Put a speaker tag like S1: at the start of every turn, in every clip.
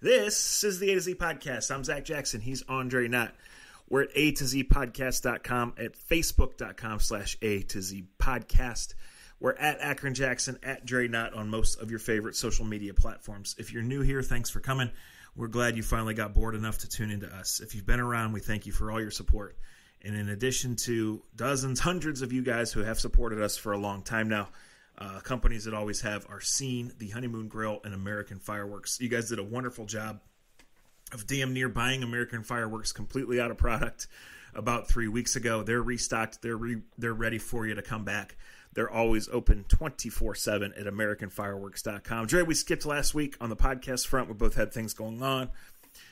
S1: This is the A to Z podcast. I'm Zac Jackson. He's Andre Knott. We're at A to Z podcast.com, at facebook.com slash A to Z podcast. We're at Akron Jackson, at Dre Knott on most of your favorite social media platforms. If you're new here, thanks for coming. We're glad you finally got bored enough to tune into us. If you've been around, we thank you for all your support. And in addition to dozens, hundreds of you guys who have supported us for a long time now, uh, companies that always have are Scene, the Honeymoon Grill, and American Fireworks. You guys did a wonderful job of damn near buying American Fireworks completely out of product about three weeks ago. They're restocked. They're re- they're ready for you to come back. They're always open 24 7 at AmericanFireworks.com. Dre, we skipped last week on the podcast front. We both had things going on.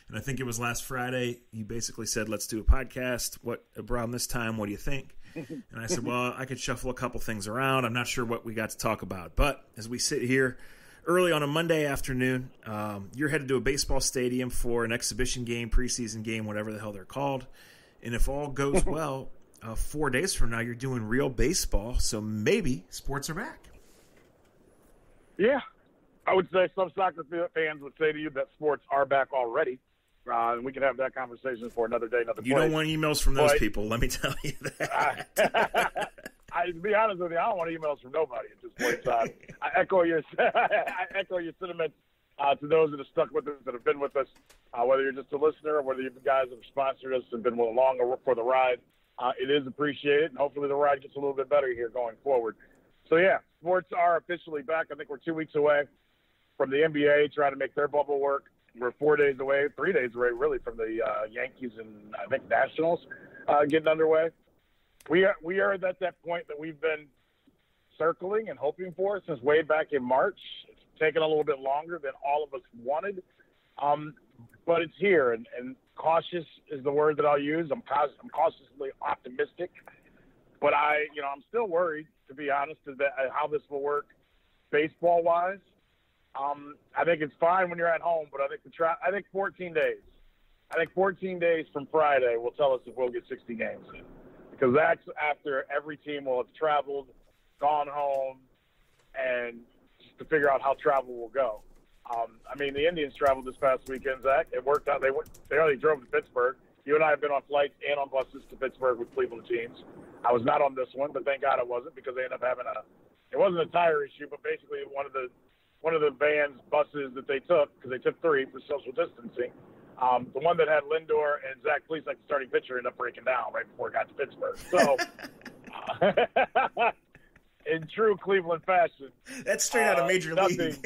S1: And I think it was last Friday. You basically said, let's do a podcast. What around this time? What do you think? And I said, well, I could shuffle a couple things around. I'm not sure what we got to talk about. But as we sit here early on a Monday afternoon, um, you're headed to a baseball stadium for an exhibition game, preseason game, whatever the hell they're called. And if all goes well, uh, four days from now, you're doing real baseball. So maybe sports are back.
S2: Yeah. I would say some soccer fans would say to you that sports are back already. Uh, and we can have that conversation for another day, another.
S1: You
S2: place.
S1: don't want emails from those but, people. Let me tell you that.
S2: I, I, to be honest with you, I don't want emails from nobody at this point in time. I echo your I echo your sentiments uh, to those that have stuck with us, that have been with us, uh, whether you're just a listener or whether you guys have sponsored us and been along for the ride. Uh, it is appreciated, and hopefully the ride gets a little bit better here going forward. So yeah, sports are officially back. I think we're two weeks away from the NBA trying to make their bubble work we're four days away, three days away, really, from the uh, Yankees and I think Nationals uh, getting underway. We are we are at that point that we've been circling and hoping for since way back in March. It's taken a little bit longer than all of us wanted, um, but it's here. And, and cautious is the word that I'll use. I'm, caus- I'm cautiously optimistic, but I, you know, I'm still worried to be honest about how this will work baseball wise. Um, I think it's fine when you're at home, but I think the tra- I think 14 days. I think 14 days from Friday will tell us if we'll get 60 games because that's after every team will have traveled, gone home, and to figure out how travel will go. Um, I mean, the Indians traveled this past weekend, Zac. It worked out. They went, they only drove to Pittsburgh. You and I have been on flights and on buses to Pittsburgh with Cleveland teams. I was not on this one, but thank God it wasn't because they ended up having a. It wasn't a tire issue, but basically one of the one of the van's buses that they took because they took three for social distancing. Um, the one that had Lindor and Zach Plesac, like the starting pitcher, ended up breaking down right before it got to Pittsburgh. So, uh, in true Cleveland fashion,
S1: that's straight out of uh, Major uh, League.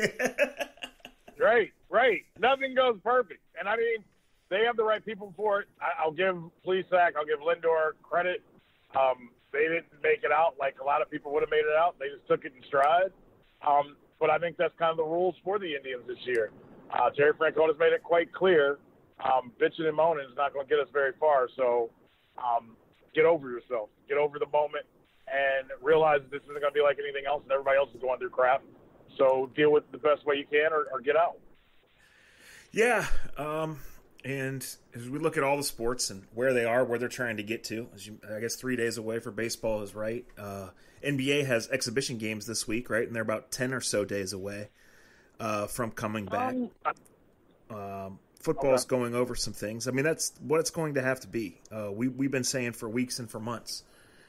S2: right, right. Nothing goes perfect, and I mean, they have the right people for it. I, will give Plesac, I'll give Lindor credit. Um, they didn't make it out like a lot of people would have made it out. They just took it in stride. Um, but I think that's kind of the rules for the Indians this year. Uh, Terry Francona has made it quite clear. Um, bitching and moaning is not going to get us very far. So um, get over yourself. Get over the moment and realize this isn't going to be like anything else, and everybody else is going through crap. So deal with it the best way you can, or, or get out.
S1: Yeah, um, and as we look at all the sports and where they are, where they're trying to get to, you, I guess three days away for baseball is right. Uh, NBA has exhibition games this week, right? And they're about ten or so days away uh, from coming back. Um, um, football's okay. going over some things. I mean, that's what it's going to have to be. Uh, we we've been saying for weeks and for months.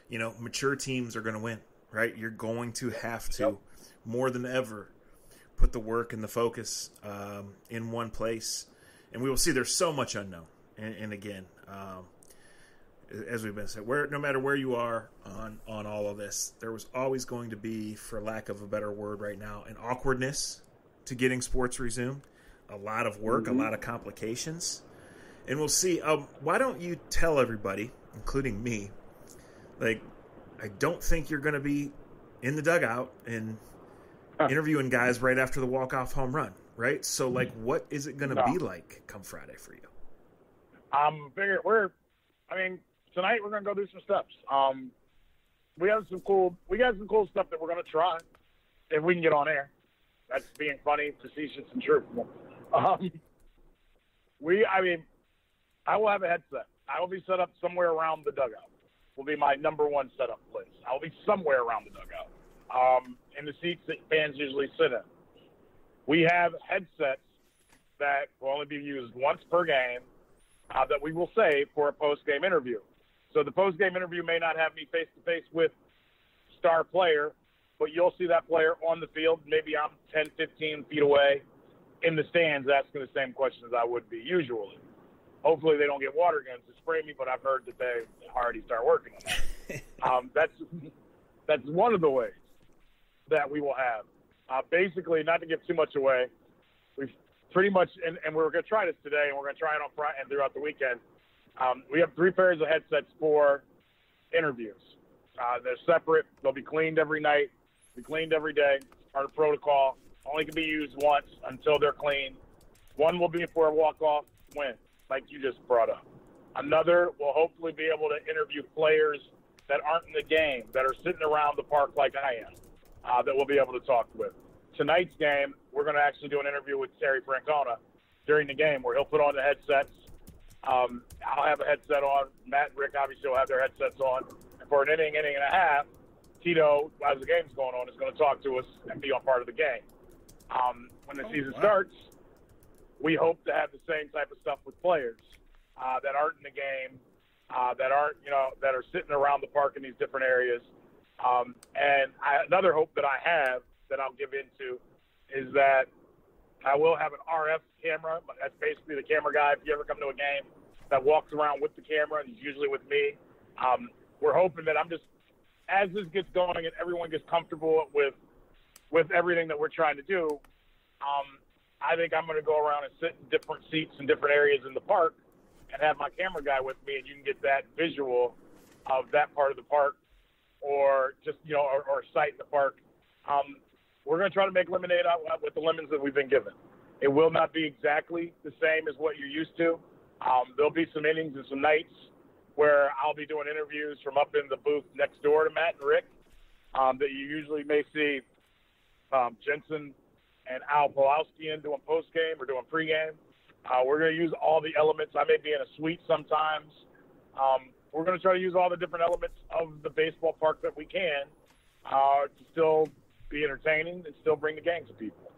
S1: You know, mature teams are going to win, right? You're going to have to yep. more than ever put the work and the focus um, in one place, and we will see. There's so much unknown, and, and again. Um, as we've been said, where no matter where you are on on all of this, there was always going to be, for lack of a better word, right now, an awkwardness to getting sports resumed. A lot of work, mm-hmm. a lot of complications, and we'll see. Um, why don't you tell everybody, including me, like I don't think you're going to be in the dugout and interviewing guys right after the walk off home run, right? So, like, what is it going to no. be like come Friday for you?
S2: I'm figure we're. I mean, tonight we're gonna go do some steps. Um, we have some cool we got some cool stuff that we're gonna try if we can get on air. That's being funny, facetious, and truthful. Um, we, I mean, I will have a headset. I will be set up somewhere around the dugout. Will be my number one setup place. I will be somewhere around the dugout, um, in the seats that fans usually sit in. We have headsets that will only be used once per game uh, that we will save for a post game interview. So the post game interview may not have me face to face with star player, but you'll see that player on the field. Maybe I'm 10, 15 feet away in the stands asking the same questions I would be usually. Hopefully they don't get water guns to spray me, but I've heard that they already start working on that. um, that's that's one of the ways that we will have. Uh, basically, not to give too much away, we've pretty much, and, and we're going to try this today, and we're going to try it on Friday and throughout the weekend. Um, we have three pairs of headsets for interviews. Uh, they're separate. They'll be cleaned every night. Be cleaned every day. Part of protocol. Only can be used once until they're clean. One will be for a walk-off win, like you just brought up. Another will hopefully be able to interview players that aren't in the game, that are sitting around the park like I am uh, that we'll be able to talk with. Tonight's game, we're going to actually do an interview with Terry Francona during the game where he'll put on the headsets. Um, I'll have a headset on. Matt and Rick obviously will have their headsets on. And for an inning, inning and a half, Tito, as the game's going on, is going to talk to us and be on part of the game. Um, when the oh, season wow. starts, we hope to have the same type of stuff with players uh, that aren't in the game, uh, that aren't, you know, that are sitting around the park in these different areas um, and I, another hope that I have that I'll give into is that I will have an RF camera. That's basically the camera guy. If you ever come to a game, that walks around with the camera, and he's usually with me. Um, we're hoping that I'm just as this gets going and everyone gets comfortable with with everything that we're trying to do. Um, I think I'm going to go around and sit in different seats in different areas in the park and have my camera guy with me, and you can get that visual of that part of the park or just you know or, or site in the park. Um, we're going to try to make lemonade out with the lemons that we've been given. It will not be exactly the same as what you're used to. Um, there'll be some innings and some nights where I'll be doing interviews from up in the booth next door to Matt and Rick um, that you usually may see um, Jensen and Al Pawlowski in doing post game or doing pregame. Uh, we're going to use all the elements. I may be in a suite sometimes. Um, we're going to try to use all the different elements of the baseball park that we can uh, to still be entertaining and still bring the game to people.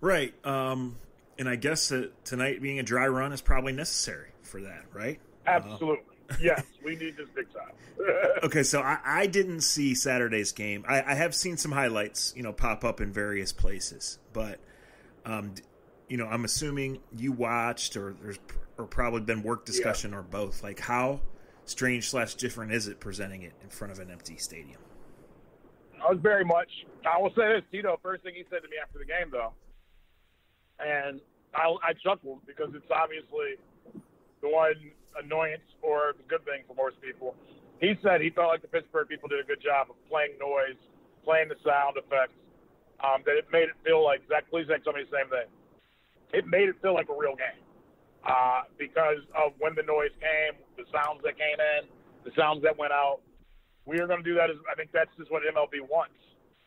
S1: Right. Um, and I guess that tonight being a dry run is probably necessary for that, right?
S2: Absolutely. Uh, yes, we need this big time.
S1: okay, so I, I, didn't see Saturday's game. I, I, have seen some highlights, you know, pop up in various places, but um, you know, I'm assuming you watched, or there's or probably been work discussion, yeah. or both. Like, how strange slash different is it presenting it in front of an empty stadium?
S2: I was very much. I will say this, Tito. First thing he said to me after the game, though, and I, I chuckled because it's obviously the one annoyance or the good thing for most people. He said he felt like the Pittsburgh people did a good job of playing noise, playing the sound effects. Um, that it made it feel like Zac. Please tell me the same thing it made it feel like a real game uh, because of when the noise came, the sounds that came in, the sounds that went out. We are going to do that. As, I think that's just what MLB wants.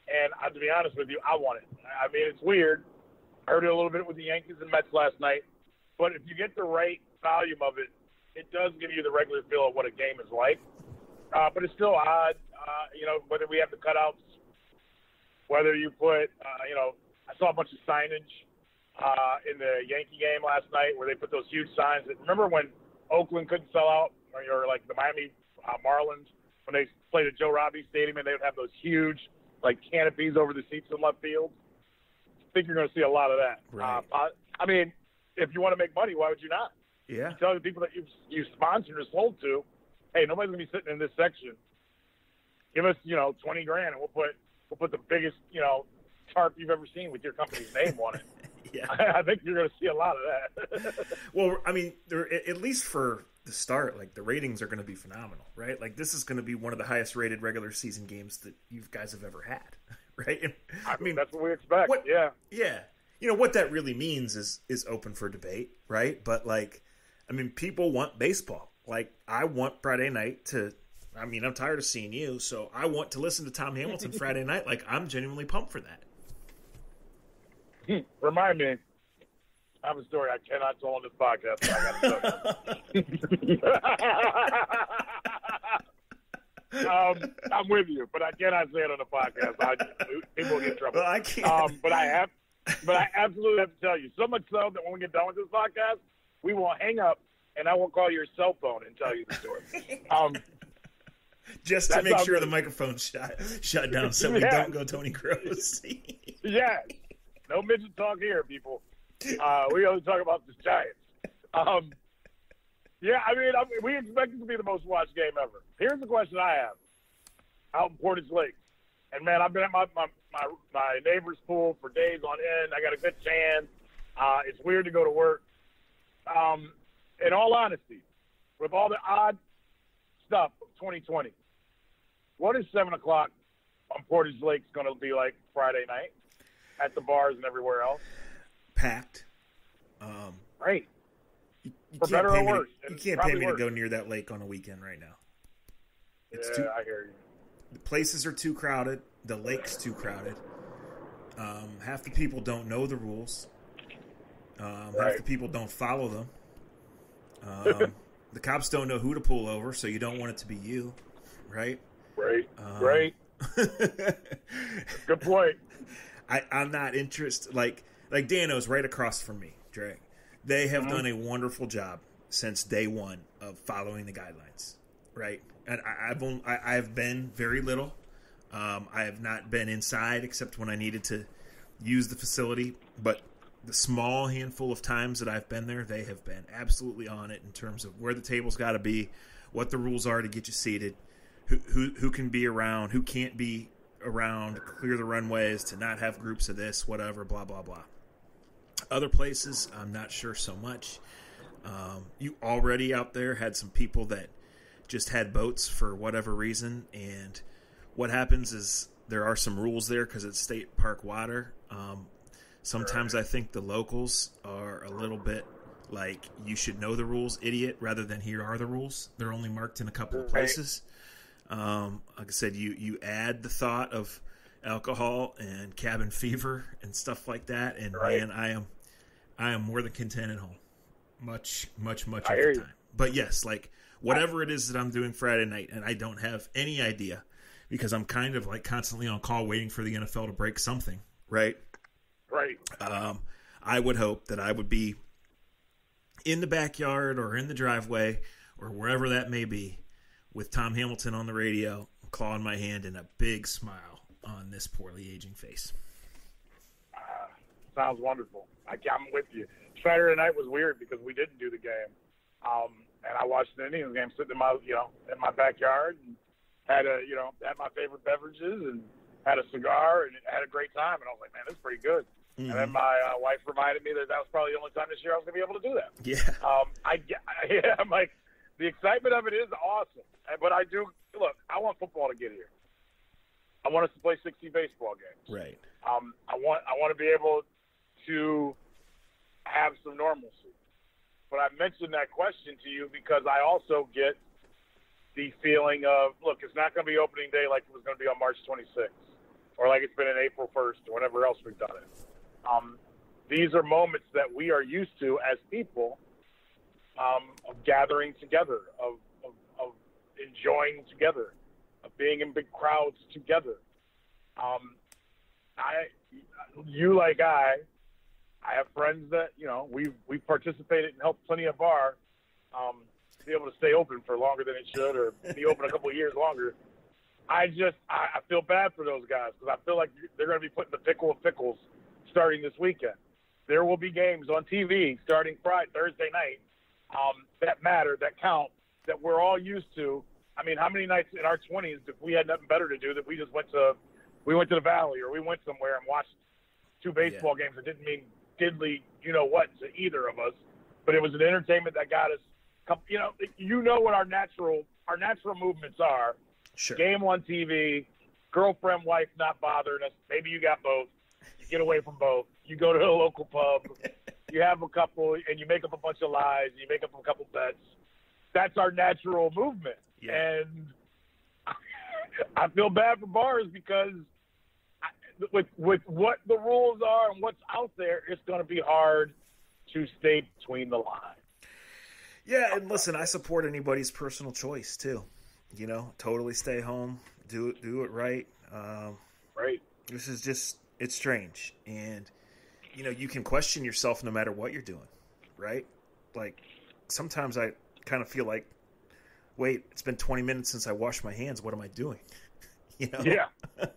S2: And uh, to be honest with you, I want it. I mean, it's weird. I heard it a little bit with the Yankees and Mets last night. But if you get the right volume of it, it does give you the regular feel of what a game is like. Uh, but it's still odd, uh, you know, whether we have the cutouts, whether you put, uh, you know, I saw a bunch of signage uh, in the Yankee game last night where they put those huge signs. That, remember when Oakland couldn't sell out, or, or like the Miami uh, Marlins when they played at Joe Robbie Stadium and they would have those huge like canopies over the seats in left field. I think you're going to see a lot of that.
S1: Right.
S2: Uh, I mean, if you want to make money, why would you not?
S1: Yeah.
S2: You tell the people that you you sponsored or sold to, hey, nobody's gonna be sitting in this section. Give us, you know, twenty grand, and we'll put we'll put the biggest, you know, tarp you've ever seen with your company's name on it. yeah. I think you're going to see a lot of
S1: that. well, I mean, at least for the start, like the ratings are going to be phenomenal, right? Like this is going to be one of the highest rated regular season games that you guys have ever had, right? And,
S2: I, I mean, that's what we expect. What, yeah,
S1: yeah. You know what that really means is is open for debate, right? But like, I mean, people want baseball. Like, I want Friday night to. I mean, I'm tired of seeing you, so I want to listen to Tom Hamilton Friday night. Like, I'm genuinely pumped for that.
S2: Remind me. I have a story I cannot tell on this podcast. um, I'm with you, but I cannot say it on the podcast. I, people get in trouble.
S1: Well, I can't.
S2: Um, but I have, but I absolutely have to tell you, so much so that when we get done with this podcast, we will hang up and I will call your cell phone and tell you the story. Um,
S1: Just to make sure
S2: good-
S1: the microphone's shut shut down, so we
S2: Yeah.
S1: don't go Tony Grossi.
S2: yeah, no midget talk here, people. Uh, we only talk about the Giants. Um, yeah, I mean, I mean, we expect it to be the most watched game ever. Here's the question I have: Out in Portage Lake, and man, I've been at my my my, my neighbor's pool for days on end. I got a good tan. Uh, it's weird to go to work. Um, in all honesty, with all the odd stuff of 2020, what is seven o'clock on Portage Lake's going to be like Friday night at the bars and everywhere else?
S1: Packed. Um,
S2: Great.
S1: you
S2: For
S1: can't
S2: better or
S1: pay me to-
S2: worse,
S1: you can't pay me to go near that lake on a weekend right now. It's
S2: yeah,
S1: too
S2: I hear you.
S1: the places are too crowded. The lake's too crowded. Um, half the people don't know the rules. Um, Half the people don't follow them. Um, the cops don't know who to pull over, so you don't want it to be you, right?
S2: Right.
S1: Um,
S2: Great. Good point.
S1: I, I'm not interested. Like like Dano's right across from me, Dre. They have done a wonderful job since day one of following the guidelines, right? And I, I've only, I, I've been very little. Um, I have not been inside except when I needed to use the facility. But the small handful of times that I've been there, they have been absolutely on it in terms of where the table's got to be, what the rules are to get you seated, who, who who can be around, who can't be around, clear the runways, to not have groups of this, whatever, blah blah blah. Other places, I'm not sure so much. Um, you already out there had some people that just had boats for whatever reason, and what happens is there are some rules there because it's state park water. Um, sometimes I think the locals are a little bit like you should know the rules, idiot, rather than here are the rules. They're only marked in a couple of
S2: Right.
S1: Um, like I said, you you add the thought of alcohol and cabin fever and stuff like that, and
S2: Right.
S1: man, I am I am more than content at home, much much much
S2: I
S1: of the
S2: you.
S1: time. But yes, like whatever it is that I'm doing Friday night, and I don't have any idea because I'm kind of like constantly on call waiting for the NFL to break something, right?
S2: Right.
S1: um, I would hope that I would be in the backyard or in the driveway or wherever that may be with Tom Hamilton on the radio, clawing my hand, and a big smile on this poorly aging face.
S2: Sounds wonderful. I, I'm with you. Saturday night was weird because we didn't do the game, um, and I watched the Indians game sitting in my, you know, in my backyard and had a, you know, had my favorite beverages and had a cigar and had a great time. And I was like, man, this is pretty good. And then my uh, wife reminded me that that was probably the only time this year I was going to be able to do that.
S1: Yeah,
S2: Um, I yeah, I'm like, the excitement of it is awesome. But I do look. I want football to get here. I want us to play 60 baseball games.
S1: right.
S2: Um, I want I want to be able to have some normalcy. But I mentioned that question to you because I also get the feeling of look, it's not going to be opening day like it was going to be on March 26th, or like it's been in April 1st, or whenever else we've done it. Um, these are moments that we are used to as people um, of gathering together, of, of, of enjoying together, of being in big crowds together. Um, I, you like I, I have friends that you know we've we've participated and helped plenty of bar um, be able to stay open for longer than it should, or be open a couple of years longer. I just I, I feel bad for those guys because I feel like they're going to be putting the pickle of pickles starting this weekend. There will be games on TV starting Friday, Thursday night um, that matter, that count, that we're all used to. I mean, how many nights in our 20s, if we had nothing better to do, that we just went to, we went to the valley or we went somewhere and watched two baseball games that didn't mean diddly, you know what, to either of us, but it was an entertainment that got us. com- You know, you know what our natural our natural movements are.
S1: Sure.
S2: Game on TV, girlfriend, wife not bothering us. Maybe you got both. You get away from both. You go to a local pub. you have a couple, and you make up a bunch of lies. and You make up a couple bets. That's our natural movement.
S1: Yeah.
S2: And I feel bad for bars because I, with with what the rules are and what's out there, it's going to be hard to stay between the lines.
S1: Yeah, and listen, I support anybody's personal choice too. You know, totally stay home, do it, do it right. Um,
S2: Right?
S1: this is just it's strange and you know, you can question yourself no matter what you're doing, right? Like sometimes I kind of feel like, wait, it's been 20 minutes since I washed my hands. What am I doing? You know?
S2: Yeah.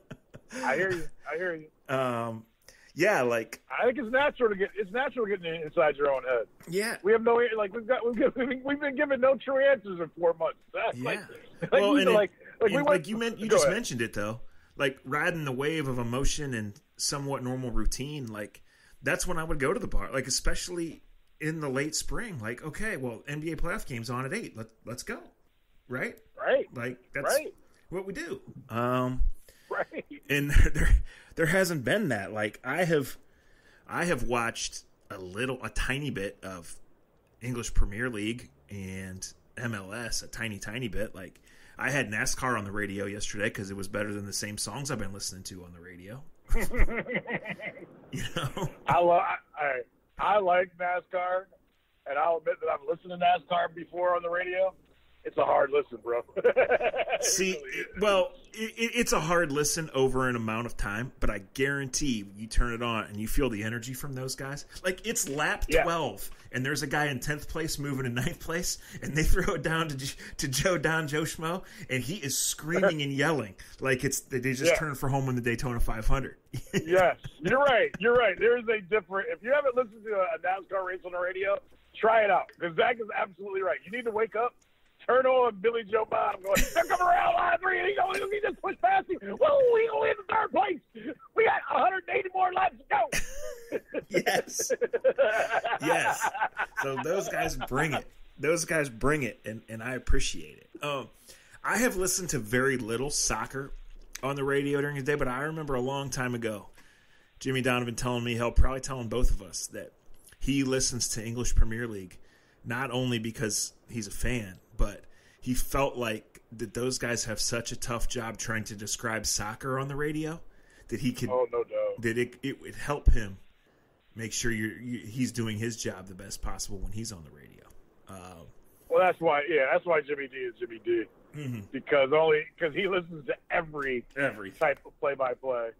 S2: I hear you. I hear you.
S1: Um, yeah, like
S2: I think it's natural to get it's natural getting inside your own head.
S1: yeah,
S2: We have no like we've got we've, got, we've been given no true answers in four months. That's
S1: yeah.
S2: like, like,
S1: well,
S2: you
S1: and
S2: know,
S1: it-
S2: like like we
S1: like you meant you just
S2: ahead.
S1: mentioned it though, like riding the wave of emotion and somewhat normal routine. Like that's when I would go to the bar, like especially in the late spring. Like okay, well NBA playoff games on at eight. Let let's go, right?
S2: right,
S1: Like that's
S2: right,
S1: what we do. Um,
S2: right.
S1: and there there hasn't been that like i have i have watched a little a tiny bit of english premier league and mls a tiny tiny bit like i had nascar on the radio yesterday because it was better than the same songs i've been listening to on the radio you know
S2: I, lo- I I I like NASCAR, and I'll admit that I've listened to NASCAR before on the radio. It's a hard listen, bro.
S1: See,
S2: really
S1: well, it, it- it's a hard listen over an amount of time, but I guarantee you turn it on and you feel the energy from those guys. Like it's lap
S2: Yeah.
S1: twelve, and there's a guy in tenth place moving to ninth place, and they throw it down to to Joe Don Joe Schmo, and he is screaming and yelling like it's they just
S2: Yeah.
S1: turned for home in the Daytona 500.
S2: yes, you're right. You're right. There is a different. If you haven't listened to a NASCAR race on the radio, try it out because Zac is absolutely right. You need to wake up, turn on Billy Joe Bottom, going, "They're coming around line three, and he going, he just pushed past him. Whoa, he going in the third place. We got 180 more laps to go."
S1: yes, yes. So those guys bring it. Those guys bring it, and, and I appreciate it. Um, I have listened to very little soccer on the radio during the day, but I remember a long time ago, Jimmy Donovan telling me, hell, probably telling both of us that he listens to English Premier League not only because he's a fan, but he felt like that those guys have such a tough job trying to describe soccer on the radio that he could
S2: Oh no doubt.
S1: that it it would help him make sure you're you, he's doing his job the best possible when he's on the radio. Um,
S2: Well, that's why. Yeah, that's why Jimmy D is Jimmy D
S1: Mhm.
S2: because only because he listens to every
S1: every
S2: type of play-by-play,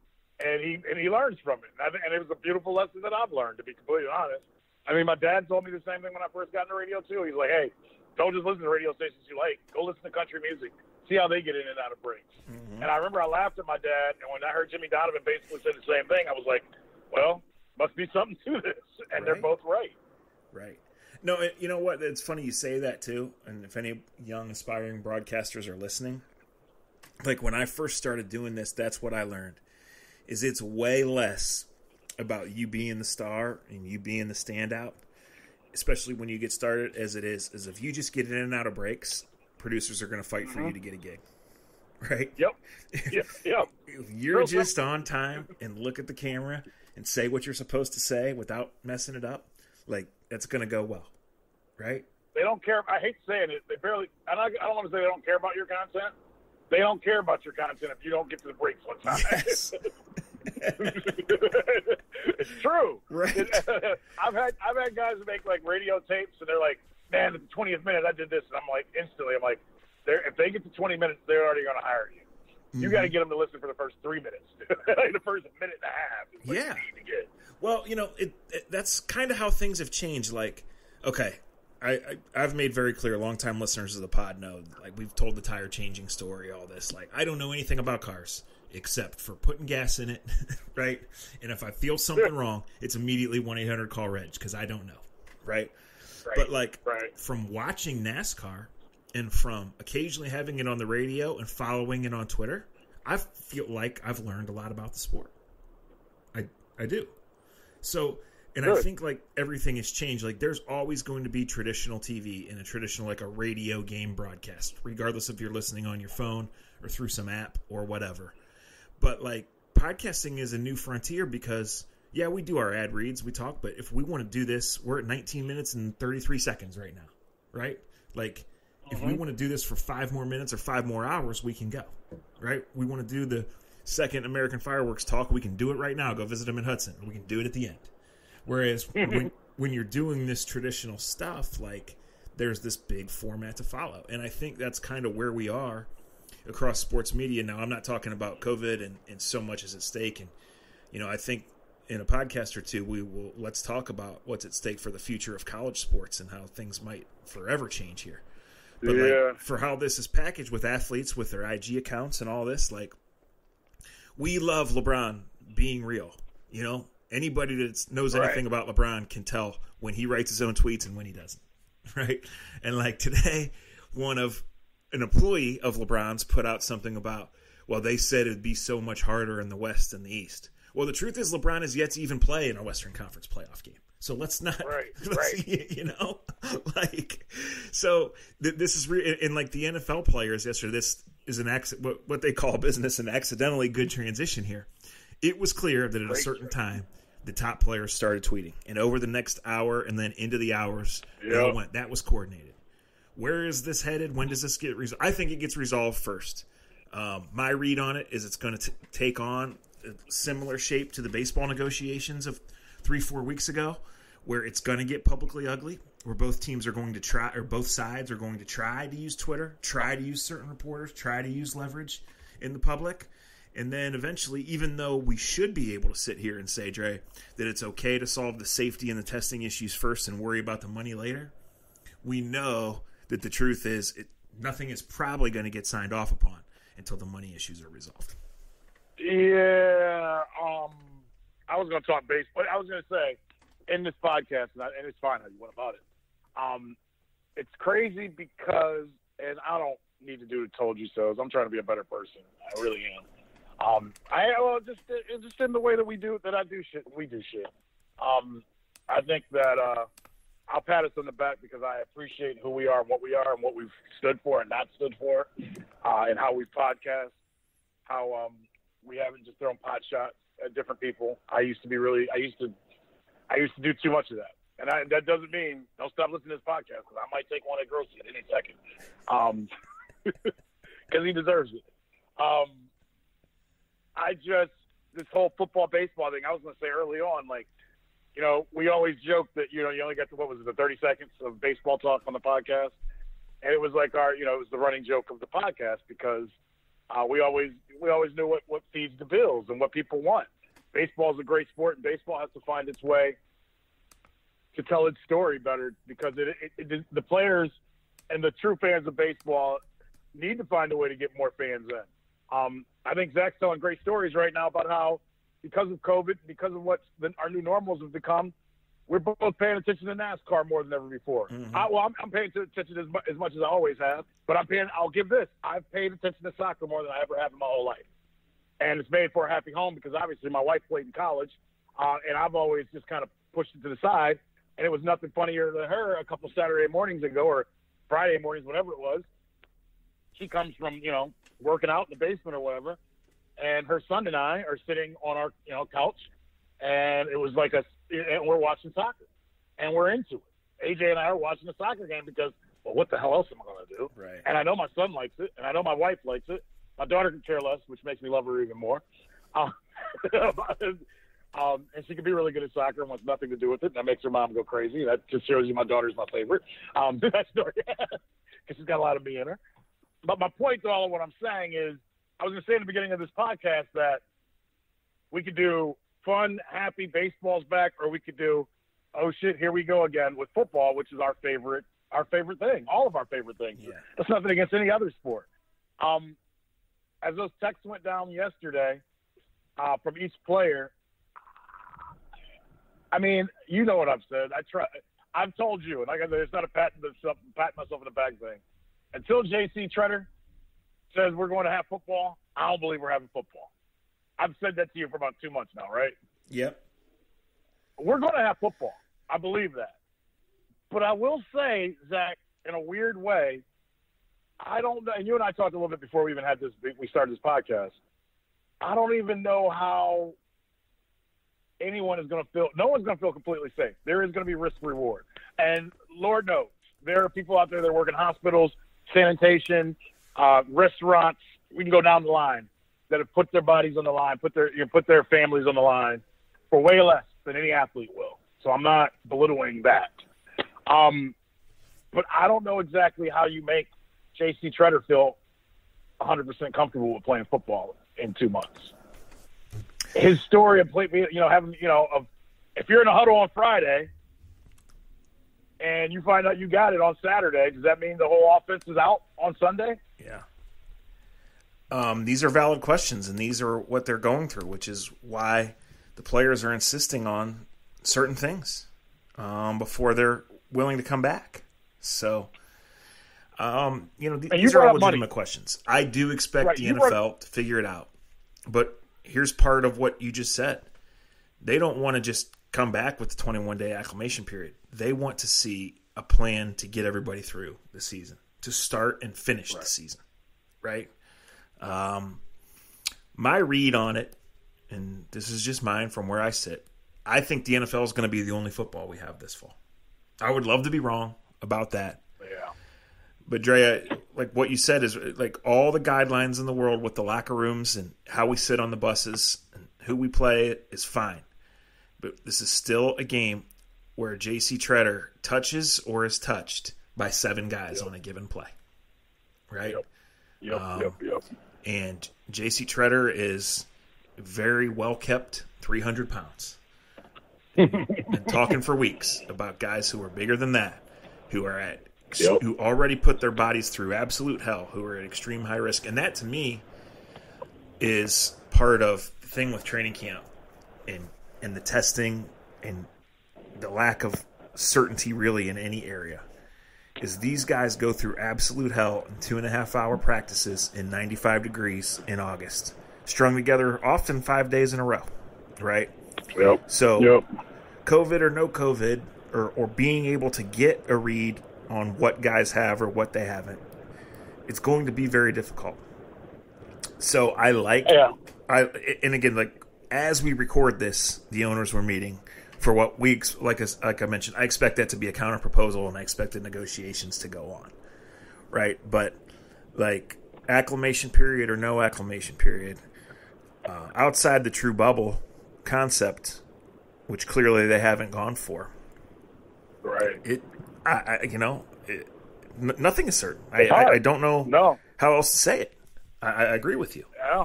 S2: and he and he learns from it. And, I, and it was a beautiful lesson that I've learned, to be completely honest. I mean, my dad told me the same thing when I first got into radio too. He's like, "Hey, don't just listen to radio stations you like. Go listen to country music. See how they get in and out of breaks." Mm-hmm. And I remember I laughed at my dad, and when I heard Jimmy Donovan basically say the same thing, I was like, "Well, must be something to this." And they're both right.
S1: Right. No, you know what? It's funny you say that too. And if any young aspiring broadcasters are listening, like when I first started doing this, that's what I learned. Is it's way less about you being the star and you being the standout, especially when you get started as it is. Is if you just get in and out of breaks, producers are going to fight for mm-hmm. you to get a gig. Right?
S2: Yep. Yep. Yep.
S1: If you're
S2: Real
S1: just on time and look at the camera and say what you're supposed to say without messing it up, like that's going to go well, right?
S2: they don't care. I hate saying it. They barely. And I, I don't want to say they don't care about your content. They don't care about your content if you don't get to the breaks on time.
S1: Yes.
S2: it's true.
S1: Right.
S2: I've had I've had guys make like radio tapes and they're like, man, at the twentieth minute I did this, and I'm like, instantly, I'm like, they're if they get to twenty minutes, they're already going to hire you. You
S1: Mm-hmm.
S2: got to get them to listen for the first three minutes, like the first minute and a half. Is what
S1: Yeah.
S2: you need to get.
S1: Well, you know, it, it that's kind of how things have changed. Like, okay, I, I I've made very clear. Longtime listeners of the pod know, like we've told the tire changing story, all this. Like, I don't know anything about cars except for putting gas in it, right? And if I feel something wrong, it's immediately one eight hundred call Reg because I don't know, right?
S2: Right.
S1: But like
S2: Right.
S1: from watching NASCAR and from occasionally having it on the radio and following it on Twitter, I feel like I've learned a lot about the sport. I I do. So, and I think like everything has changed. Like there's always going to be traditional TV and a traditional like a radio game broadcast, regardless if you're listening on your phone or through some app or whatever. But like podcasting is a new frontier because yeah, we do our ad reads, we talk, but if we want to do this, we're at 19 minutes and 33 seconds right now, right? Like if we uh-huh. want to do this for 5 more minutes or 5 more hours, we can go. Right? We want to do the second American fireworks talk, we can do it right now. Go visit them in Hudson, we can do it at the end. Whereas when when you're doing this traditional stuff, like there's this big format to follow, and I think that's kind of where we are across sports media now. I'm not talking about COVID and, and so much is at stake, and you know I think in a podcast or two, we will let's talk about what's at stake for the future of college sports and how things might forever change here. But
S2: yeah.
S1: like, for how this is packaged with athletes with their IG accounts and all this, like we love LeBron being real. You know, anybody that knows
S2: Right.
S1: anything about LeBron can tell when he writes his own tweets and when he doesn't. Right? And like today, one of an employee of LeBron's put out something about, well, they said it'd be so much harder in the West than the East. Well, the truth is, LeBron is yet to even play in a Western Conference playoff game. So let's not,
S2: Right,
S1: let's-
S2: right.
S1: You know, like, so th- this is re- and like the NFL players yesterday. This is an acc- what what they call business an accidentally good transition here. It was clear that at a
S2: Great
S1: certain time, the top players started tweeting, and over the next hour and then into the hours, they went. That was coordinated. Where is this headed? When does this get resolved? I think it gets resolved first. Um, my read on it is it's going to take on a similar shape to the baseball negotiations of three, four weeks ago, where it's going to get publicly ugly, where both teams are going to try, or both sides are going to try to use Twitter, try to use certain reporters, try to use leverage in the public. And then eventually, even though we should be able to sit here and say, Dre, that it's okay to solve the safety and the testing issues first and worry about the money later, we know that the truth is it, nothing is probably going to get signed off upon until the money issues are resolved.
S2: Yeah, um, I was going to talk baseball. I was going to say in this podcast, and, I, and it's fine how you went about it. Um, it's crazy because, and I don't need to do the told you so's. I'm trying to be a better person. I really am. Um, I well, just just in the way that we do that. I do shit. We do shit. Um, I think that uh, I'll pat us on the back because I appreciate who we are and what we are and what we've stood for and not stood for, uh, and how we've podcast. How um, we haven't just thrown pot shots at different people. I used to be really. I used to. I used to do too much of that, and I, that doesn't mean don't stop listening to this podcast because I might take one at Grossy at any second, because he deserves it. Um, I just this whole football baseball thing. I was going to say early on, like you know, we always joke that you know you only get to what was it the thirty seconds of baseball talk on the podcast, and it was like our you know it was the running joke of the podcast because uh, we always we always knew what what feeds the bills and what people want. Baseball is a great sport, and baseball has to find its way to tell its story better because it, it, it the players and the true fans of baseball need to find a way to get more fans in. Um, I think Zac's telling great stories right now about how because of COVID, because of what the, our new normals have become, we're both paying attention to NASCAR more than ever before. I, well, I'm, I'm paying attention as, mu- as much as I always have, but I'm paying. I'll give this: I've paid attention to soccer more than I ever have in my whole life, and it's made for a happy home because obviously my wife played in college, uh, and I've always just kind of pushed it to the side, and it was nothing funnier than her a couple Saturday mornings ago or Friday mornings, whatever it was. She comes from you know working out in the basement or whatever, and her son and I are sitting on our you know couch, and it was like a and we're watching soccer, and we're into it. AJ and I are watching a soccer game because well, what the hell else am I going to do?
S1: Right.
S2: And I know my son likes it, and I know my wife likes it. My daughter can care less, which makes me love her even more. Um, um, and she can be really good at soccer and wants nothing to do with it. And that makes her mom go crazy. That just shows you my daughter's my favorite. Um, that story, because she's got a lot of me in her. But my point to all of what I'm saying is, I was going to say in the beginning of this podcast that we could do fun, happy, baseball's back, or we could do, oh shit, here we go again with football, which is our favorite, our favorite thing, all of our favorite things.
S1: Yeah.
S2: That's nothing against any other sport. Um, as those texts went down yesterday uh, from each player, I mean, you know what I've said. I try. I've told you, and like I said, it's not a pat, pat myself in the back thing. Until J.C. Tretter says we're going to have football, I don't believe we're having football. I've said that to you for about two months now, right?
S1: Yep.
S2: We're going to have football. I believe that. But I will say, Zac, in a weird way, I don't know. And you and I talked a little bit before we even had this. We started this podcast. I don't even know how anyone is going to feel. No one's going to feel completely safe. There is going to be risk reward, and Lord knows there are people out there that work in hospitals, sanitation, uh, restaurants. We can go down the line that have put their bodies on the line, put their you know, put their families on the line for way less than any athlete will. So I'm not belittling that. Um, but I don't know exactly how you make J.C. Tretter feel 100% comfortable with playing football in two months. his story of play, you know, having you know, of if you're in a huddle on Friday and you find out you got it on Saturday, does that mean the whole offense is out on Sunday?
S1: Yeah. Um, these are valid questions, and these are what they're going through, which is why the players are insisting on certain things um, before they're willing to come back. So, um, you know, th- these are all legitimate
S2: money.
S1: questions. I do expect
S2: Right,
S1: the NFL
S2: brought-
S1: to figure it out. But here's part of what you just said. They don't want to just come back with the 21 day acclimation period. They want to see a plan to get everybody through the season, to start and finish the season, right? Um, my read on it, and this is just mine from where I sit, I think the NFL is going to be the only football we have this fall. I would love to be wrong about that.
S2: Yeah.
S1: But Drea, like what you said is like all the guidelines in the world with the locker rooms and how we sit on the buses and who we play is fine. But this is still a game where JC Tretter touches or is touched by seven guys on a given play. Right?
S2: Yep. Yep.
S1: Um,
S2: yep. Yep.
S1: And JC Tretter is very well kept, 300 pounds. and talking for weeks about guys who are bigger than that, who are at
S2: Yep.
S1: who already put their bodies through absolute hell, who are at extreme high risk, and that to me is part of the thing with training camp and and the testing and the lack of certainty really in any area is these guys go through absolute hell in two and a half hour practices in 95 degrees in August, strung together often five days in a row, right?
S2: Yep.
S1: So,
S2: Yep.
S1: COVID or no COVID, or, or being able to get a read on what guys have or what they haven't, it's going to be very difficult. So I like,
S2: Yeah.
S1: I and again, like as we record this, the owners were meeting for what weeks. Like as, like I mentioned, I expect that to be a counter proposal, and I expect the negotiations to go on, right? But like acclimation period or no acclimation period, uh, outside the true bubble concept, which clearly they haven't gone for,
S2: Right.
S1: it, I, I you know, it, n- nothing is certain. I, I, I don't know
S2: No.
S1: how else to say it. I, I agree with you.
S2: Yeah.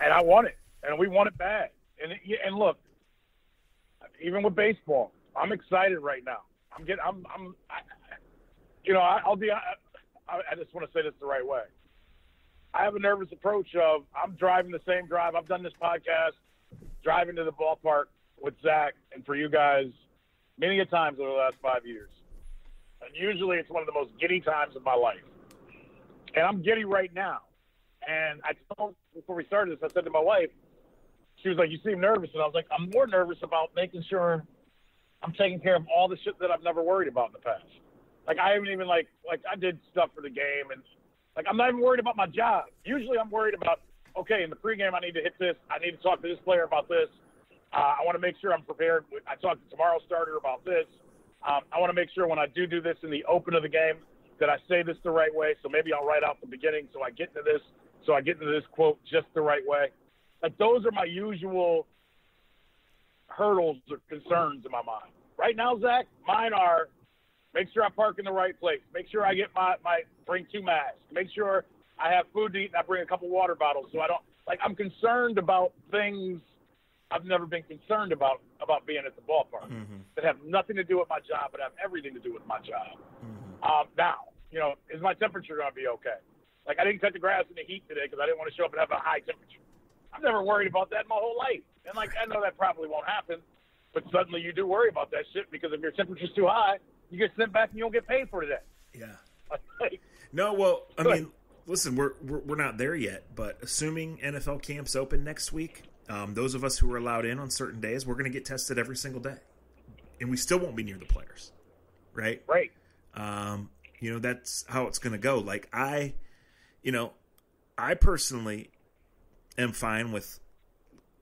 S2: And I want it, and we want it bad. And and look, even with baseball, I'm excited right now. I'm getting. I'm. I'm. I, you know, I, I'll be. I, I just want to say this the right way. I have a nervous approach of I'm driving the same drive. I've done this podcast, driving to the ballpark with Zac, and for you guys, many a times over the last five years. And usually, it's one of the most giddy times of my life. And I'm giddy right now. And I told before we started this, I said to my wife, she was like, "You seem nervous," and I was like, "I'm more nervous about making sure I'm taking care of all the shit that I've never worried about in the past. Like I haven't even like like I did stuff for the game, and like I'm not even worried about my job. Usually, I'm worried about okay in the pregame I need to hit this, I need to talk to this player about this. Uh, I want to make sure I'm prepared. I talked to tomorrow's starter about this. Um, I want to make sure when I do do this in the open of the game that I say this the right way. So maybe I'll write out the beginning so I get into this, so I get into this quote just the right way. Like those are my usual hurdles or concerns in my mind. Right now, Zac, mine are make sure I park in the right place, make sure I get my, my bring two masks, make sure I have food to eat and I bring a couple water bottles so I don't like I'm concerned about things I've never been concerned about about being at the ballpark that have nothing to do with my job but have everything to do with my job. Um, now, you know, is my temperature going to be okay? Like I didn't cut the grass in the heat today because I didn't want to show up and have a high temperature. I've never worried about that in my whole life, and like I know that probably won't happen, but suddenly you do worry about that shit because if your temperature's too high, you get sent back and you don't get paid for today.
S1: Yeah.
S2: Like,
S1: No, well, I mean, listen, we're, we're we're not there yet, but assuming NFL camps open next week, um, those of us who are allowed in on certain days, we're going to get tested every single day, and we still won't be near the players, right?
S2: Right.
S1: Um, you know, that's how it's going to go. Like I, you know, I personally am fine with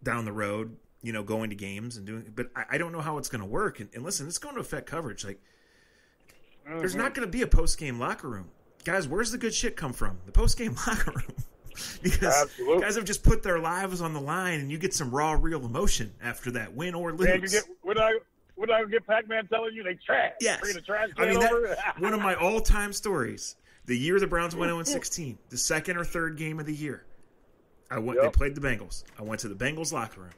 S1: down the road, you know, going to games and doing, but I, I don't know how it's going to work. And, and listen, it's going to affect coverage. Like, uh-huh. there's not going to be a post game locker room, guys. Where's the good shit come from? The post game locker room. because
S2: Absolutely.
S1: guys have just put their lives on the line, and you get some raw, real emotion after that win or lose.
S2: Man, get when I when I get Pac-Man telling you they trash.
S1: Yes.
S2: Trash
S1: I mean, that, one of my all-time stories. The year the Browns went 0 16, the second or third game of the year. I went.
S2: Yep.
S1: They played the Bengals. I went to the Bengals locker room.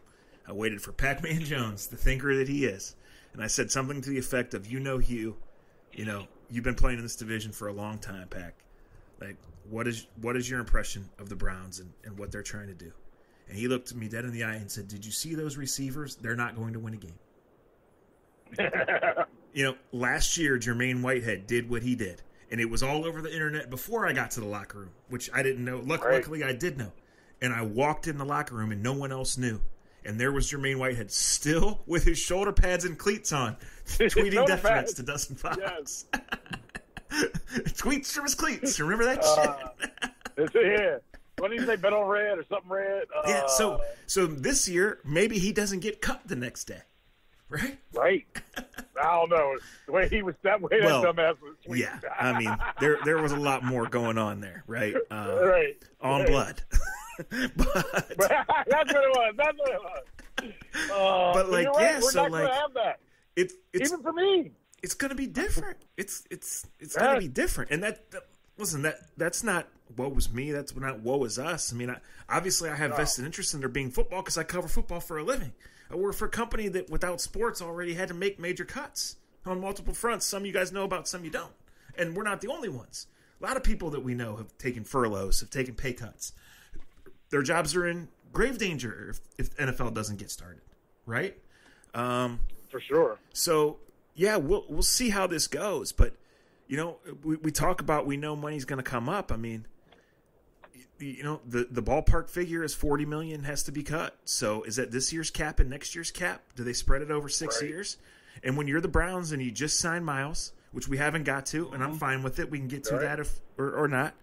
S1: I waited for Pac-Man Jones, the thinker that he is, and I said something to the effect of, "You know, Hugh, you know, you've been playing in this division for a long time, Pac. Like, what is what is your impression of the Browns and, and what they're trying to do?" And he looked me dead in the eye and said, "Did you see those receivers? They're not going to win a game." you know, last year Jermaine Whitehead did what he did, and it was all over the internet before I got to the locker room, which I didn't know. Luck-
S2: Right.
S1: Luckily, I did know, and I walked in the locker room, and no one else knew. And there was Jermaine Whitehead still with his shoulder pads and cleats on, tweeting death threats to Dustin Fox.
S2: Yes.
S1: Tweets from his cleats. Remember that
S2: Uh,
S1: shit?
S2: It's here. What did you say? Bet on red or something red? Uh,
S1: yeah. So, so this year maybe he doesn't get cut the next day, right?
S2: right. I don't know the way he was that way.
S1: Well,
S2: that dumbass was. tweeting.
S1: Yeah. I mean, there there was a lot more going on there, right? Uh,
S2: right.
S1: on
S2: Right.
S1: blood. but
S2: that's what it was. That's what it was. Uh,
S1: But, like,
S2: right.
S1: yeah,
S2: we're
S1: so,
S2: not
S1: like,
S2: gonna have that.
S1: it, it's
S2: Even for me.
S1: it's going to be different. It's it's it's gonna be different. And that, that listen that that's not what was me. That's not what was us. I mean, I, obviously, I have vested interest in there being football because I cover football for a living. I work for a company that, without sports, already had to make major cuts on multiple fronts. Some you guys know about, some you don't. And we're not the only ones. A lot of people that we know have taken furloughs, have taken pay cuts. Their jobs are in grave danger if, if NFL doesn't get started, right? Um,
S2: For sure.
S1: so yeah, we'll we'll see how this goes. But you know, we, we talk about we know money's going to come up. I mean, y- you know, the the ballpark figure is forty million has to be cut. So is that this year's cap and next year's cap? Do they spread it over six
S2: Right.
S1: years? And when you're the Browns and you just signed Myles, which we haven't got to, and I'm fine with it. We can get to
S2: Right.
S1: that if or, or not.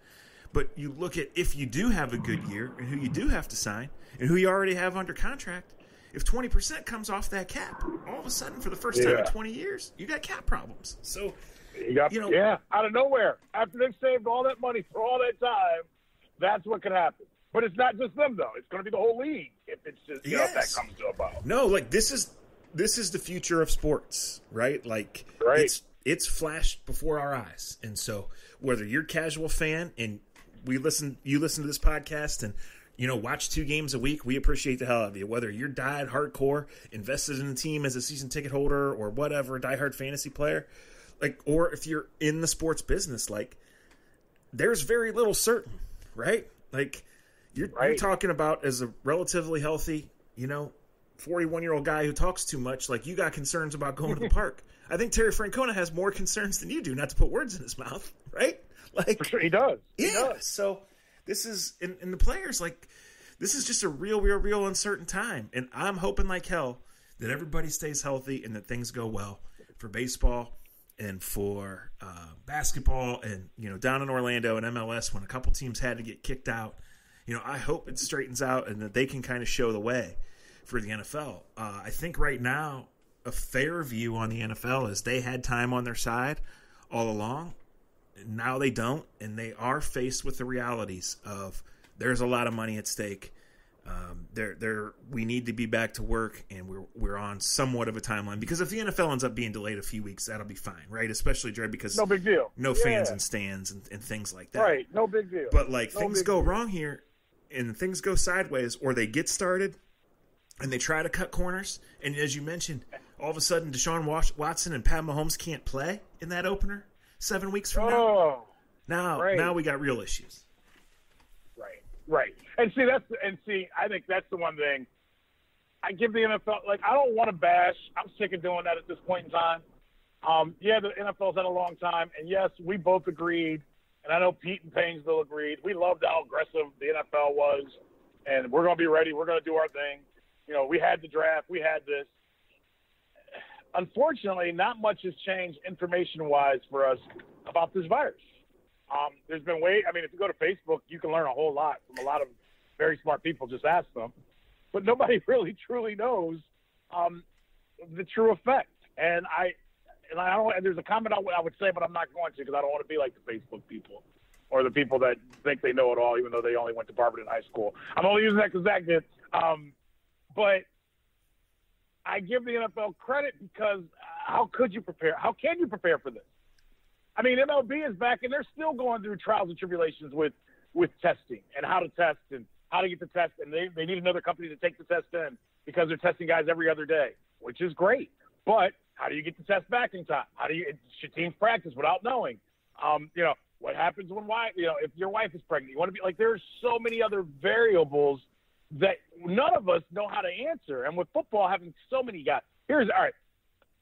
S1: But you look at if you do have a good year and who you do have to sign and who you already have under contract. If twenty percent comes off that cap, all of a sudden for the first time in twenty years, you got cap problems. So
S2: You got,
S1: You know-
S2: yeah, out of nowhere. After they've saved all that money for all that time, that's what could happen. But it's not just them, though. It's going to be the whole league if it's just you know if that comes to about.
S1: no, like this is this is the future of sports, right? Like
S2: Right.
S1: it's it's flashed before our eyes. And so whether you're a casual fan and we listen you listen to this podcast and you know, watch two games a week. We appreciate the hell out of you. Whether you're died hardcore, invested in the team as a season ticket holder or whatever, diehard fantasy player, like, or if you're in the sports business, like, there's very little certain, right? Like, you're, you're talking about as a relatively healthy, you know, 41 year old guy who talks too much. Like, you got concerns about going to the park. I think Terry Francona has more concerns than you do, not to put words in his mouth, right? Like,
S2: For sure, he does. He
S1: yeah.
S2: does.
S1: So this is and, and the players like this is just a real, real, real uncertain time, and I'm hoping like hell that everybody stays healthy and that things go well for baseball and for uh, basketball and you know down in Orlando and MLS when a couple teams had to get kicked out. You know, I hope it straightens out and that they can kind of show the way for the NFL. Uh, I think right now a fair view on the NFL is they had time on their side all along now they don't, and they are faced with the realities of there's a lot of money at stake. Um, there, there, we need to be back to work, and we're we're on somewhat of a timeline because if the NFL ends up being delayed a few weeks, that'll be fine, right? Especially Dre, because
S2: No big deal.
S1: no
S2: Yeah.
S1: fans and stands and, and things like that.
S2: Right. No big deal.
S1: But like
S2: No
S1: things go
S2: deal.
S1: wrong here, and things go sideways, or they get started, and they try to cut corners, and as you mentioned, all of a sudden Deshaun Watson and Pat Mahomes can't play in that opener seven weeks from now.
S2: Oh.
S1: Now,
S2: Right.
S1: now we got real issues.
S2: Right, right. And see, that's and see, I think that's the one thing. I give the NFL like I don't want to bash. I'm sick of doing that at this point in time. Um, yeah, the NFL's had a long time, and yes, we both agreed, and I know Pete and Painesville agreed. We loved how aggressive the NFL was, and we're going to be ready. We're going to do our thing. You know, we had the draft, we had this. Unfortunately, not much has changed information-wise for us about this virus. Um, there's been way. I mean, if you go to Facebook, you can learn a whole lot from a lot of very smart people. Just ask them, but nobody really truly knows um, the true effect. And I, and I don't. And there's a comment I would- say, but I'm not going to because I don't want to be like the Facebook people or the people that think they know it all, even though they only went to Barberton High School. I'm only using that because Zac did. Um, but I give the NFL credit because how could you prepare? How can you prepare for this? I mean, MLB is back, and they're still going through trials and tribulations with with testing and how to test and how to get the test, and they, they need another company to take the test in because they're testing guys every other day, which is great. But how do you get the test back in time? How do you should teams practice without knowing? Um, you know what happens when wife, you know, if your wife is pregnant, you want to be like. There's so many other variables that none of us know how to answer. And with football having so many guys, here's all right.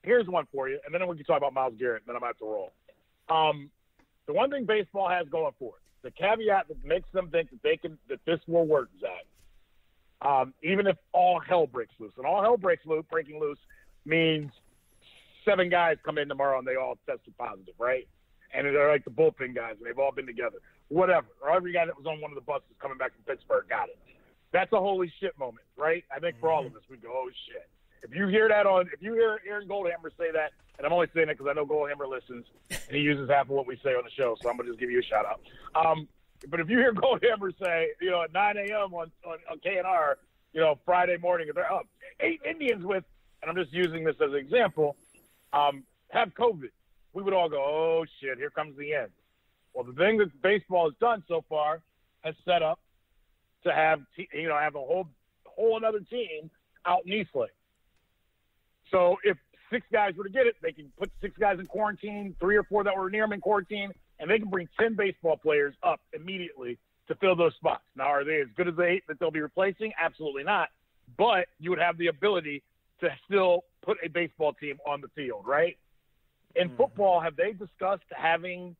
S2: Here's one for you, and then we can talk about Myles Garrett. And then I'm about to roll. Um, the one thing baseball has going for it, the caveat that makes them think that they can that this will work, Zac. Um, even if all hell breaks loose, and all hell breaks loose, breaking loose means seven guys come in tomorrow and they all tested positive, right? And they're like the bullpen guys, and they've all been together. Whatever. Or every guy that was on one of the buses coming back from Pittsburgh got it. That's a holy shit moment, right? I think for all of us, we go, oh shit. If you hear that on, if you hear Aaron Goldhammer say that, and I'm only saying that because I know Goldhammer listens and he uses half of what we say on the show, so I'm gonna just give you a shout out. Um, but if you hear Goldhammer say, you know, at 9 a.m. on on, on KNR, you know, Friday morning, if they're up, eight Indians with, and I'm just using this as an example, um, have COVID, we would all go, oh shit, here comes the end. Well, the thing that baseball has done so far has set up to have you know have a whole whole another team out in Eastlake. So if six guys were to get it, they can put six guys in quarantine, three or four that were near them in quarantine, and they can bring ten baseball players up immediately to fill those spots. Now, are they as good as the eight that they'll be replacing? Absolutely not. But you would have the ability to still put a baseball team on the field, right? In mm-hmm. football, have they discussed having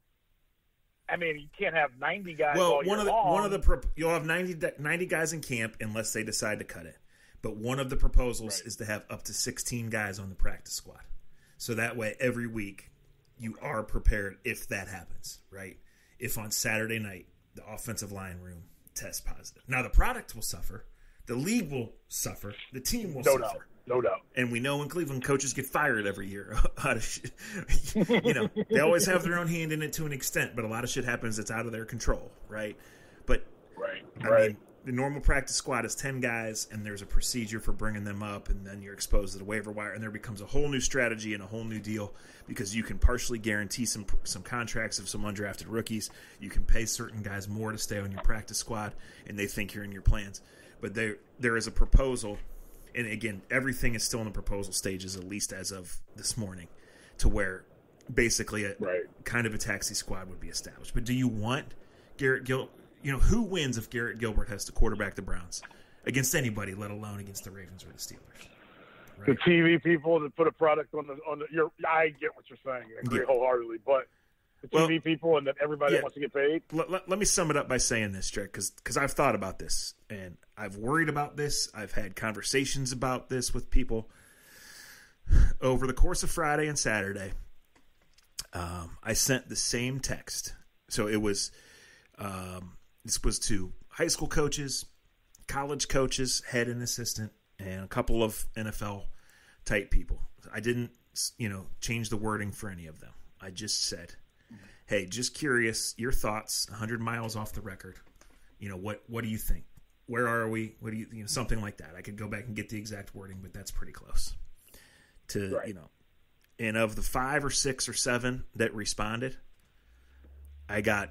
S2: I mean, you can't have 90 guys.
S1: Well, one
S2: of
S1: the
S2: long.
S1: one of the you'll have 90, 90 guys in camp unless they decide to cut it. But one of the proposals right. is to have up to 16 guys on the practice squad. So that way every week you are prepared if that happens, right? If on Saturday night the offensive line room tests positive. Now the product will suffer, the league will suffer, the team will
S2: no
S1: suffer.
S2: Doubt no doubt.
S1: And we know in Cleveland, coaches get fired every year. you know, they always have their own hand in it to an extent, but a lot of shit happens that's out of their control, right? But
S2: right,
S1: I
S2: right.
S1: Mean, the normal practice squad is 10 guys and there's a procedure for bringing them up and then you're exposed to the waiver wire and there becomes a whole new strategy and a whole new deal because you can partially guarantee some some contracts of some undrafted rookies you can pay certain guys more to stay on your practice squad and they think you're in your plans but there there is a proposal and again, everything is still in the proposal stages, at least as of this morning, to where basically a
S2: right.
S1: kind of a taxi squad would be established. But do you want Garrett Gil? You know, who wins if Garrett Gilbert has to quarterback the Browns against anybody, let alone against the Ravens or the Steelers?
S2: Right? The TV people that put a product on the on the. You're, I get what you're saying, I agree yeah. wholeheartedly, but the TV well, people and that everybody yeah. wants to get paid.
S1: Let, let, let, me sum it up by saying this, Drake, because I've thought about this and I've worried about this. I've had conversations about this with people over the course of Friday and Saturday. Um, I sent the same text, so it was um, this was to high school coaches, college coaches, head and assistant, and a couple of NFL type people. I didn't, you know, change the wording for any of them. I just said hey, just curious, your thoughts, 100 miles off the record. You know, what what do you think? Where are we? What do you, you know, something like that. I could go back and get the exact wording, but that's pretty close. To, right. you know, and of the 5 or 6 or 7 that responded, I got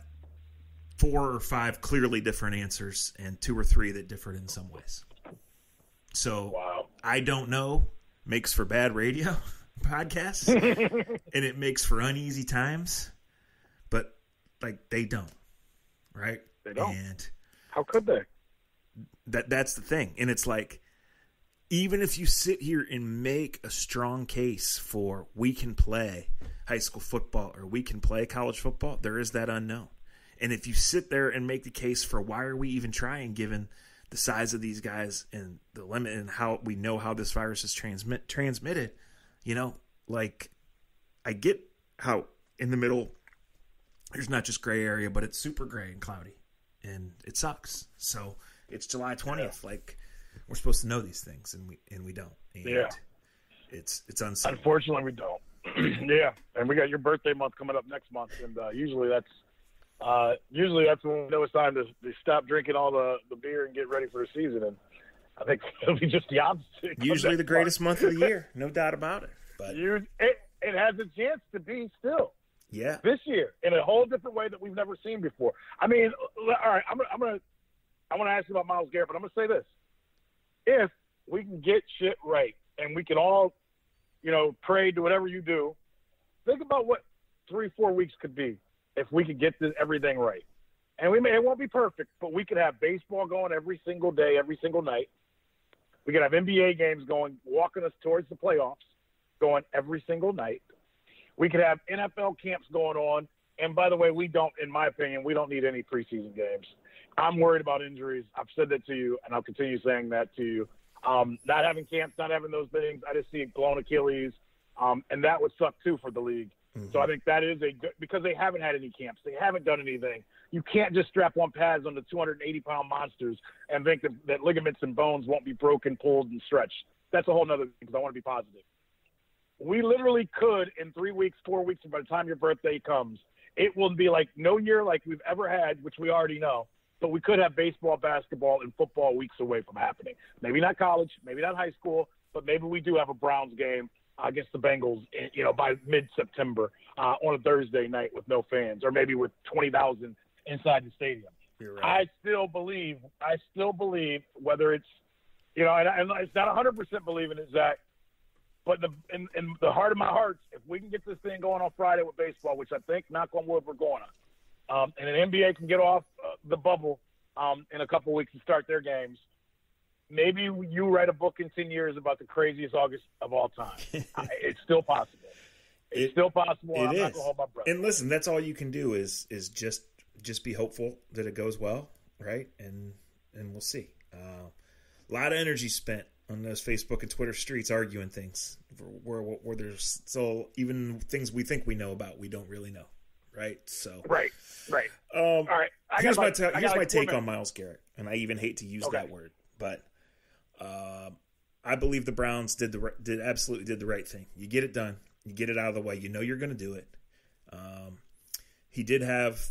S1: four or five clearly different answers and two or three that differed in some ways. So
S2: wow.
S1: I don't know makes for bad radio podcasts and it makes for uneasy times like they don't, right?
S2: They don't.
S1: And
S2: how could they?
S1: That that's the thing, and it's like even if you sit here and make a strong case for we can play high school football or we can play college football, there is that unknown. And if you sit there and make the case for why are we even trying, given the size of these guys and the limit and how we know how this virus is transmit transmitted, you know, like I get how in the middle there's not just gray area, but it's super gray and cloudy, and it sucks. So it's July twentieth. Yeah. Like we're supposed to know these things, and we and we don't. And
S2: yeah,
S1: it's it's unsettling.
S2: Unfortunately, we don't. yeah, and we got your birthday month coming up next month, and uh, usually that's uh, usually that's when we know it's time to, to stop drinking all the, the beer and get ready for the season. And I think it'll be just the opposite.
S1: Usually the greatest month. month of the year, no doubt about it. But
S2: you, it, it has a chance to be still.
S1: Yeah.
S2: This year in a whole different way that we've never seen before. I mean, all right, I'm, I'm going to I want to ask you about Myles Garrett, but I'm to say this: if we can get shit right, and we can all, you know, pray to whatever you do, think about what three, four weeks could be if we could get this, everything right. And we may it won't be perfect, but we could have baseball going every single day, every single night. We could have NBA games going, walking us towards the playoffs, going every single night. We could have NFL camps going on. And by the way, we don't, in my opinion, we don't need any preseason games. I'm worried about injuries. I've said that to you, and I'll continue saying that to you. Um, not having camps, not having those things, I just see blown Achilles, um, and that would suck too for the league. Mm-hmm. So I think that is a good because they haven't had any camps, they haven't done anything. You can't just strap on pads on the 280 pound monsters and think that, that ligaments and bones won't be broken, pulled, and stretched. That's a whole nother thing because I want to be positive. We literally could in three weeks, four weeks, by the time your birthday comes, it will be like no year like we've ever had, which we already know. But we could have baseball, basketball, and football weeks away from happening. Maybe not college, maybe not high school, but maybe we do have a Browns game against the Bengals, you know, by mid-September uh, on a Thursday night with no fans, or maybe with twenty thousand inside the stadium. Right. I still believe, I still believe, whether it's, you know, and, and it's not hundred percent believing it, Zac, but the, in, in the heart of my hearts, if we can get this thing going on Friday with baseball, which I think, knock on wood, we're going on, um, and an NBA can get off uh, the bubble um, in a couple weeks and start their games, maybe you write a book in 10 years about the craziest August of all time. it's still possible. It's it, still possible. It is.
S1: And listen, that's all you can do is is just just be hopeful that it goes well, right? And and we'll see. Uh, a lot of energy spent on those Facebook and Twitter streets arguing things where, where, where there's still even things we think we know about we don't really know, right? So
S2: right, right.
S1: Um, all right. I here's my ta- here's my like take on Myles Garrett, and I even hate to use okay. that word, but uh, I believe the Browns did the did absolutely did the right thing. You get it done, you get it out of the way. You know you're going to do it. Um, he did have,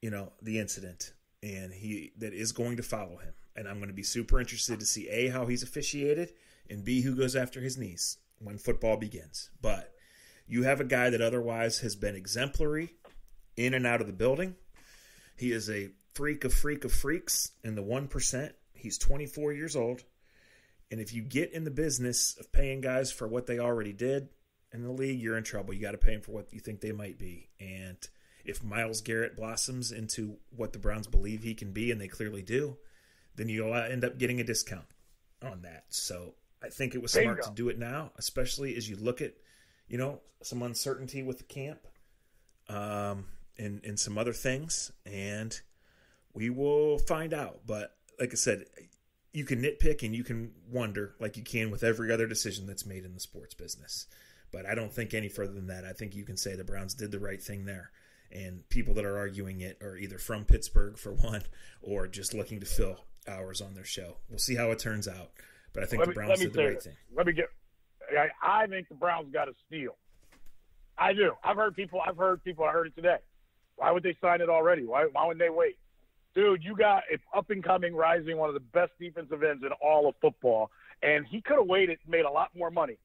S1: you know, the incident, and he that is going to follow him. And I'm going to be super interested to see a how he's officiated, and b who goes after his knees when football begins. But you have a guy that otherwise has been exemplary in and out of the building. He is a freak of freak of freaks in the one percent. He's 24 years old. And if you get in the business of paying guys for what they already did in the league, you're in trouble. You got to pay them for what you think they might be. And if Myles Garrett blossoms into what the Browns believe he can be, and they clearly do, then you'll end up getting a discount on that. So I think it was smart to do it now, especially as you look at, you know, some uncertainty with the camp, um, and and some other things, and we will find out. But like I said, you can nitpick and you can wonder like you can with every other decision that's made in the sports business. But I don't think any further than that. I think you can say the Browns did the right thing there. And people that are arguing it are either from Pittsburgh for one or just looking to fill hours on their show. We'll see how it turns out. But I think let the Browns did the right thing.
S2: Let me get I, I think the Browns got a steal. I do. I've heard people I've heard people I heard it today. Why would they sign it already? Why why would they wait? dude, you got an up and coming, rising one of the best defensive ends in all of football, and he could have waited, made a lot more money.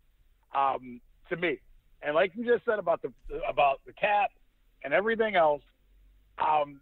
S2: Um, to me, and like you just said about the about the cap and everything else, um,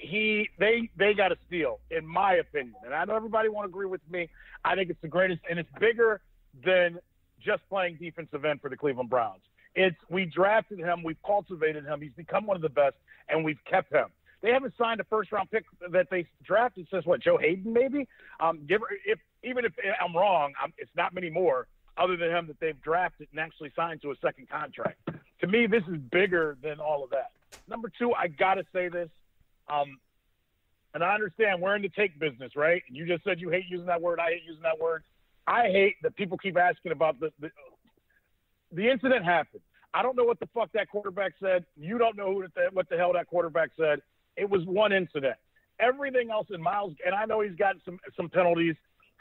S2: he they they got a steal in my opinion, and I know everybody won't agree with me. I think it's the greatest, and it's bigger than just playing defensive end for the Cleveland Browns. It's we drafted him, we've cultivated him, he's become one of the best, and we've kept him. They haven't signed a first round pick that they drafted since what Joe Haden maybe. Um, give if even if I'm wrong, I'm, it's not many more other than him that they've drafted and actually signed to a second contract. To me, this is bigger than all of that. Number two, I gotta say this, um, and I understand we're in the take business, right? You just said you hate using that word. I hate using that word. I hate that people keep asking about the the, the incident happened. I don't know what the fuck that quarterback said. You don't know who the, what the hell that quarterback said. It was one incident. Everything else in Myles, and I know he's got some some penalties.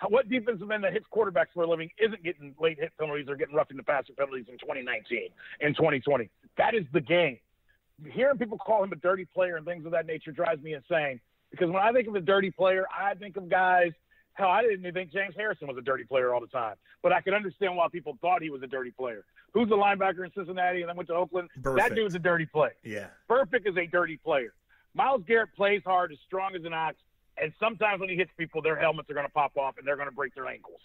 S2: What defensive end that hits quarterbacks for a living isn't getting late hit penalties or getting roughing the passer penalties in 2019 and 2020? That is the game. Hearing people call him a dirty player and things of that nature drives me insane. Because when I think of a dirty player, I think of guys. Hell, I didn't even think James Harrison was a dirty player all the time, but I can understand why people thought he was a dirty player. Who's the linebacker in Cincinnati and then went to Oakland? Burfict. That dude's a dirty player.
S1: Yeah,
S2: Burfict is a dirty player. Myles Garrett plays hard, as strong as an ox. And sometimes when he hits people, their helmets are going to pop off and they're going to break their ankles.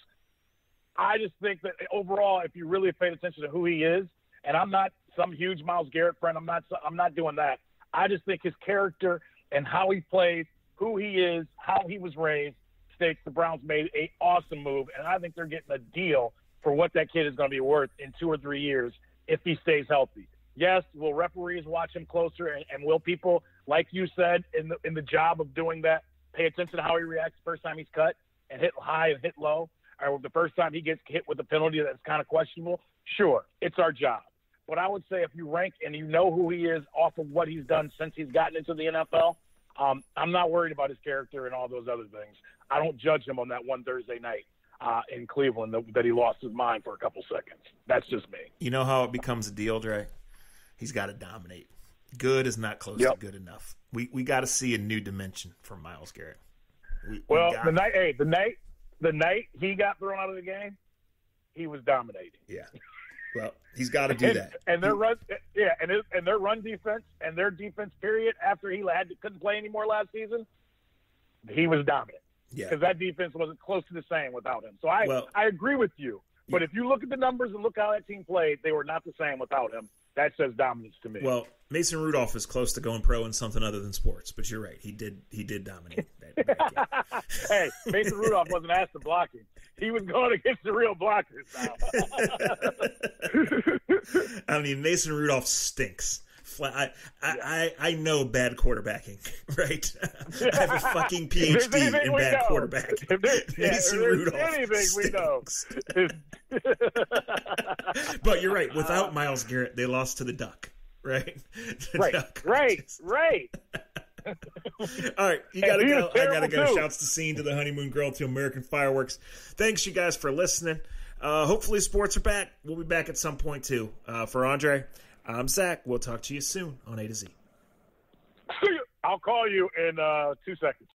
S2: I just think that overall, if you really paid attention to who he is, and I'm not some huge Myles Garrett friend, I'm not I'm not doing that. I just think his character and how he plays, who he is, how he was raised, states the Browns made a awesome move, and I think they're getting a deal for what that kid is going to be worth in two or three years if he stays healthy. Yes, will referees watch him closer, and, and will people, like you said, in the in the job of doing that, pay attention to how he reacts the first time he's cut and hit high and hit low, or the first time he gets hit with a penalty that's kind of questionable? Sure, it's our job. But I would say if you rank and you know who he is off of what he's done since he's gotten into the NFL, um, I'm not worried about his character and all those other things. I don't judge him on that one Thursday night uh, in Cleveland that, that, he lost his mind for a couple seconds. That's just me.
S1: You know how it becomes a deal, Dre? He's got to dominate. Good is not close yep. to good enough. We we got to see a new dimension from Myles Garrett.
S2: We, well, we the night, hey, the night, the night he got thrown out of the game, he was dominating.
S1: Yeah. Well, he's got to do
S2: and,
S1: that.
S2: And their run, yeah, and his, and their run defense and their defense period after he had couldn't play anymore last season, he was dominant. Yeah, because that defense wasn't close to the same without him. So I well, I agree with you. But if you look at the numbers and look how that team played, they were not the same without him. That says dominance to me.
S1: Well, Mason Rudolph is close to going pro in something other than sports, but you're right. He did he did dominate.
S2: hey, Mason Rudolph wasn't asked to block him. He was going against the real blockers
S1: now. I mean, Mason Rudolph stinks. I, I, I, I know bad quarterbacking, right? I have a fucking PhD in bad know. quarterback. Mason Rudolph anything stinks. we know. but you're right. Without Myles Garrett, they lost to the Duck, right?
S2: The right, duck. right, right.
S1: All right, you gotta go. I gotta go. Too. Shouts to scene to the honeymoon girl to American fireworks. Thanks you guys for listening. Uh, hopefully sports are back. We'll be back at some point too. Uh, for Andre, I'm Zac. We'll talk to you soon on A to Z.
S2: I'll call you in uh, two seconds.